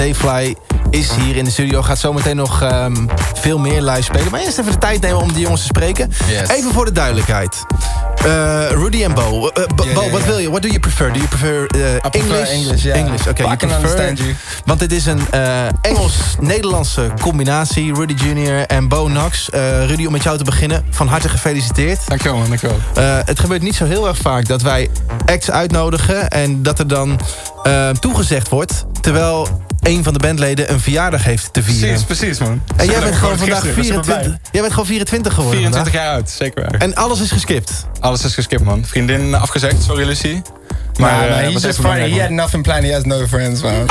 Dayfly is hier in de studio. Gaat zometeen nog ehm, veel meer live spelen. Maar eerst even de tijd nemen om die jongens te spreken. Yes. Even voor de duidelijkheid. Eh, Rudy en Bo. Eh, Bo, Yeah, Bo, yeah, wat yeah. wil je? What do you prefer? Do you prefer eh, prefer English? English, yeah. English, oké. But you prefer- understand you. Want dit is een eh, Engels-Nederlandse combinatie. Rudy Jr. en Bo Knox. Eh, Rudy, om met jou te beginnen. Van harte gefeliciteerd. Dankjewel man, dankjewel. Eh, het gebeurt niet zo heel erg vaak dat wij acts uitnodigen... en dat er dan eh, toegezegd wordt... terwijl een van de bandleden een verjaardag heeft te vieren. Precies, precies man. En jij bent gewoon vandaag ik ben super 24, blij. jij bent gewoon 24 geworden 24 vandaag. jaar oud, zeker waar. En alles is geskipt. Alles is geskipt man. Vriendin afgezegd, sorry Lucie. Maar Maar nah, eh, he's just funny. He had nothing planned. He has no friends, man.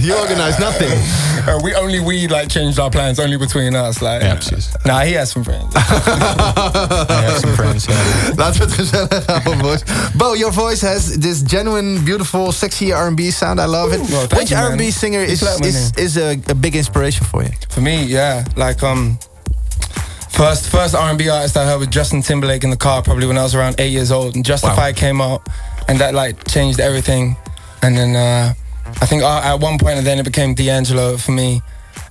you organize nothing. Uh, we only we like changed our plans only between us. Like, Ja, precies. Nah, he has some friends. I have some friends, ja. Laten we het gezellig houden, boys. Bo, your voice has this genuine, beautiful, sexy R&B sound. I love it. Well, Which. R&B singer is is, is a, a big inspiration for you? For me, yeah, like um, first first R and B artist I heard was Justin Timberlake in the car, probably when I was around eight years old, and Justify came out, and that like changed everything. And then uh, I think uh, at one point, and then it became D'Angelo for me,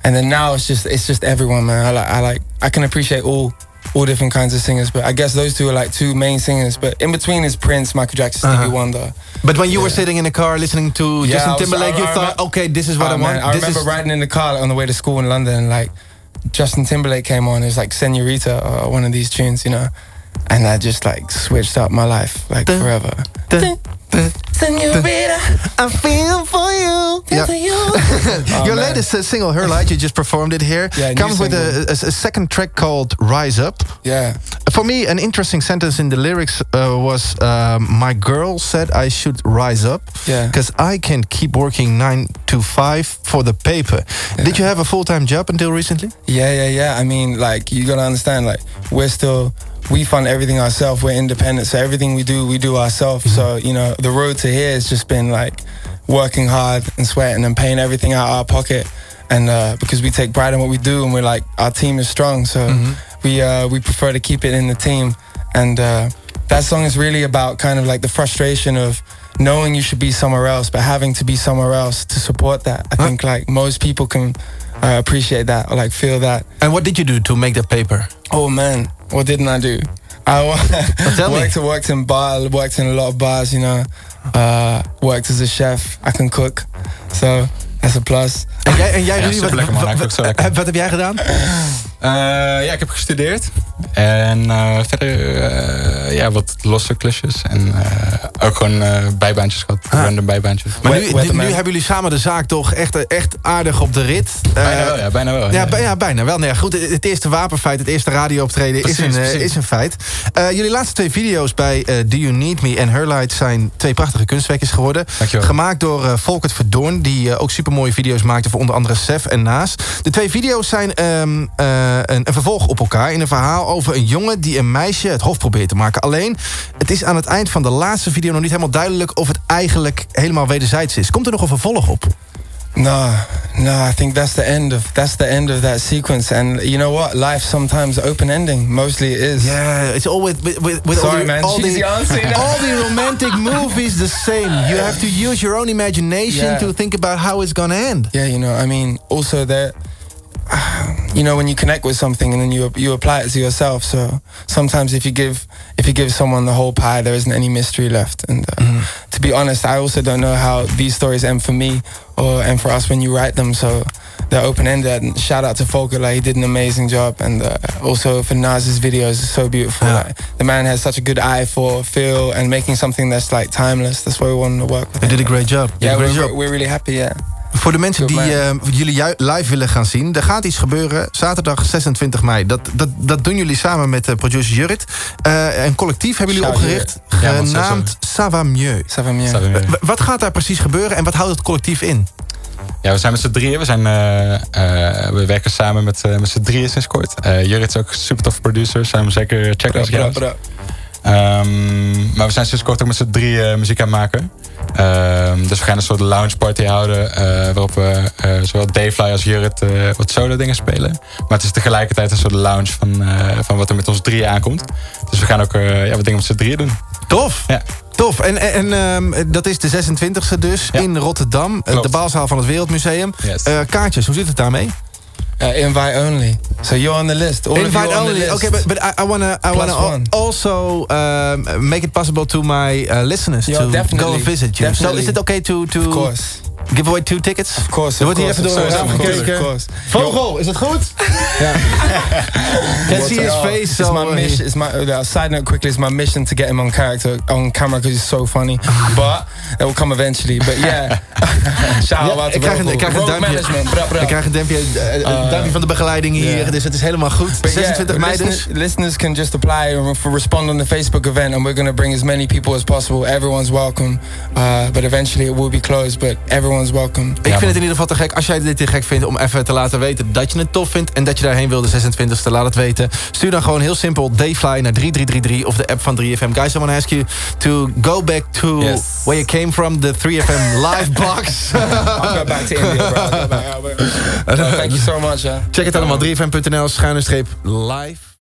and then now it's just it's just everyone, man. I like I like I can appreciate all. All different kinds of singers, but I guess those two are like two main singers. But in between is Prince, Michael Jackson, Stevie Uh-huh. Wonder. But when you were sitting in the car listening to Yeah, Justin was- Timberlake, I- you I thought, okay, this is what Oh, I want. man, I this remember is riding in the car like, on the way to school in London, like Justin Timberlake came on. It was like Senorita or one of these tunes, you know, and that just like switched up my life like Dun, forever. dun, dun, Senorita, I feel for you. Yeah. Your man. latest uh, single, Her Light, you just performed it here, Yeah, comes with a, a, a second track called Rise Up. Yeah, For me, an interesting sentence in the lyrics uh, was um, My girl said I should rise up Yeah. because I can keep working nine to five for the paper. Did you have a full time job until recently? yeah, yeah, yeah. I mean, like you gotta understand, like we're still. We fund everything ourselves. We're independent, so everything we do, we do ourselves. So you know, the road to here has just been like working hard and sweating and paying everything out of our pocket. And uh, because we take pride in what we do, and we're like our team is strong, so we uh, we prefer to keep it in the team. And uh, that song is really about kind of like the frustration of knowing you should be somewhere else, but having to be somewhere else to support that. I think like most people can uh, appreciate that or like feel that. And what did you do to make the paper? Oh man, what didn't I do? I wa- tell worked worked in bar, worked in a lot of bars. You know, uh, worked as a chef. I can cook, so that's a plus. En jij, en jij Ja, Rudy, wat, superlekker, wat, wat- wat heb jij gedaan? Eh, ja, ik heb gestudeerd. En eh, verder eh, ja, wat losse klusjes. En ook gewoon bijbaantjes gehad. Random bijbaantjes. Maar nu, nu, hebben jullie samen de zaak toch echt, echt aardig op de rit. Bijna wel, ja. Bijna wel. Ja, ja, bijna wel. Nee, ja, goed, het eerste wapenfeit, het eerste radiooptreden is, een, precies. is een feit. Jullie laatste twee video's bij Do You Need Me en Her Light zijn twee prachtige kunstwerkjes geworden. Dankjewel. Gemaakt door Volkert Verdoorn, die ook supermooie video's maakte voor onder andere Sef en Naas. De twee video's zijn ehm, eh, een, een vervolg op elkaar in een verhaal over een jongen die een meisje het hoofd probeert te maken. Alleen, het is aan het eind van de laatste video nog niet helemaal duidelijk of het eigenlijk helemaal wederzijds is. Komt er nog een vervolg op? No, no, I think that's the end of that's the end of that sequence. And you know what? Life sometimes open ending. Mostly it is. Yeah, it's always with, with, with Sorry, all the, man. all the, the romantic movies the same. You have to use your own imagination Yeah. to think about how it's gonna end. Yeah, you know, I mean, also that, you know, when you connect with something and then you you apply it to yourself. So sometimes if you give if you give someone the whole pie, there isn't any mystery left. And uh, to be honest, I also don't know how these stories end for me or and for us when you write them. So they're open ended. And shout out to Volker, like he did an amazing job. And uh, also for Nas's videos, it's so beautiful. Yeah. Like, the man has such a good eye for feel and making something that's like timeless. That's why we wanted to work with. You him. did a great job. You Yeah, great we're, job. we're really happy. Yeah. Voor de mensen die eh, jullie ju- live willen gaan zien, er gaat iets gebeuren. Zaterdag 26 mei. Dat, dat, dat doen jullie samen met eh, producer Jurrit. Eh, een collectief hebben jullie opgericht, genaamd Ça va mieux. Ça va mieux. Staat weer mee. W- Wat gaat daar precies gebeuren en wat houdt het collectief in? Ja, we zijn met z'n drieën. We, zijn, eh, eh, we werken samen met, eh, met z'n drieën sinds kort. Eh Jurrit is ook een super tof producer. Zou hem zeker checken als je. Ehm, maar we zijn sinds kort ook met z'n drieën eh, muziek aan het maken. Ehm, dus we gaan een soort lounge party houden. eh, waarop we eh, zowel Dayfly als Jurrit eh, wat solo dingen spelen. Maar het is tegelijkertijd een soort lounge van, van wat er met ons drieën aankomt. Dus we gaan ook ja, wat dingen met z'n drieën doen. Tof. Ja. Tof. En, en ehm, dat is de 26e dus Ja. in Rotterdam. Klopt. De baalzaal van het Wereldmuseum. Yes. Kaartjes, hoe zit het daarmee? Uh, invite only. So you're on the list. All of Invite you on the only. list. Okay, but, but I, I wanna, I Plus wanna one. also um, make it possible to my uh, listeners Yeah, to definitely. go and visit you. So is it okay to, to Of course. give away two tickets? Of course. Er of wordt hier course, even door of course, raam of course, gekeken. Of course. Vogel, is het goed? ja. Can see his face. It's So, my uh, mission. It's my uh, side note quickly. It's my mission to get him on character on camera because he's so funny. but it will come eventually. But yeah, shout Ja, ik krijg een, ik krijg een duimpje. management. Bra, bra. Ik krijg een duimpje, eh, een duimpje van de begeleiding hier. Dus het is helemaal goed. But 26 yeah, mei dus. listeners, can just apply or for respond on the Facebook event, and we're going to bring as many people as possible. Everyone's welcome, uh, but eventually it will be closed. But everyone's welcome. Ik vind het in ieder geval te gek. Als jij dit te gek vindt om even te laten weten dat je het tof vindt... en dat je daarheen wil de 26e, laat het weten. Stuur dan gewoon heel simpel Dayfly naar 3333 of de app van 3FM. Guys, I want to ask you to go back to Yes. where you came from, the 3FM live box. I'll go back to India, bro. I'll go back. Thank you so much. Yeah. Check het allemaal, 3fm.nl, schuine streep live.